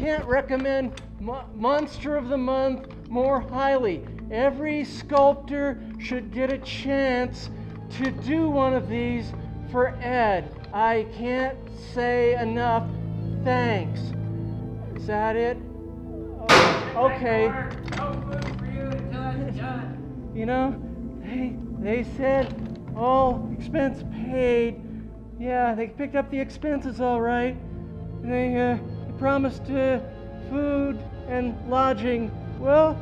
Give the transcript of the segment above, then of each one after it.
can't recommend Mo- Monster of the Month more highly. Every sculptor should get a chance to do one of these for Ed. I can't say enough thanks. Is that it? Oh, okay. You know, they they said all expense paid. Yeah, they picked up the expenses all right. They, uh, promised uh, food and lodging. Well,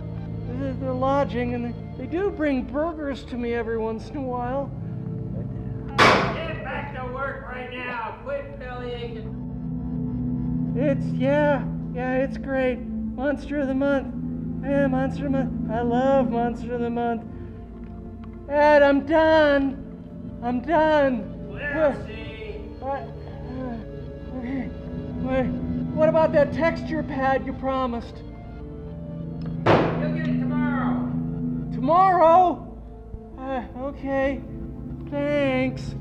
the, the lodging, and they, they do bring burgers to me every once in a while. Get back to work right now. Quit belly aching. It's yeah, yeah, it's great. Monster of the month. Yeah, Monster of the month. I love Monster of the month. Ed, I'm done. I'm done. We'll what about that texture pad you promised? You'll get it tomorrow. Tomorrow? Uh, okay. Thanks.